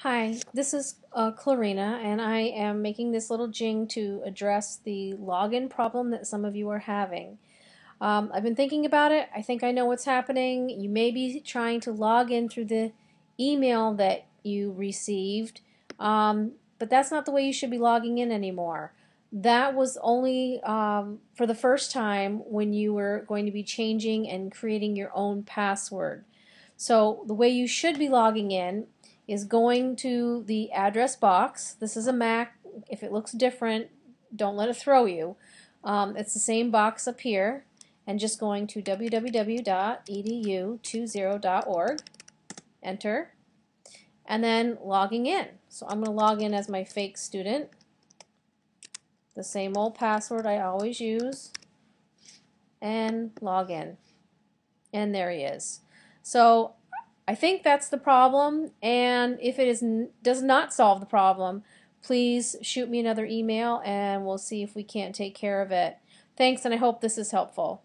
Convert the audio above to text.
Hi, this is uh, Clarina, and I am making this little Jing to address the login problem that some of you are having. Um, I've been thinking about it. I think I know what's happening. You may be trying to log in through the email that you received, um, but that's not the way you should be logging in anymore. That was only um, for the first time when you were going to be changing and creating your own password. So the way you should be logging in is going to the address box. This is a Mac. If it looks different, don't let it throw you. Um, it's the same box up here and just going to www.edu20.org, enter, and then logging in. So I'm going to log in as my fake student. The same old password I always use and log in. And there he is. So I think that's the problem, and if it is does not solve the problem, please shoot me another email and we'll see if we can't take care of it. Thanks, and I hope this is helpful.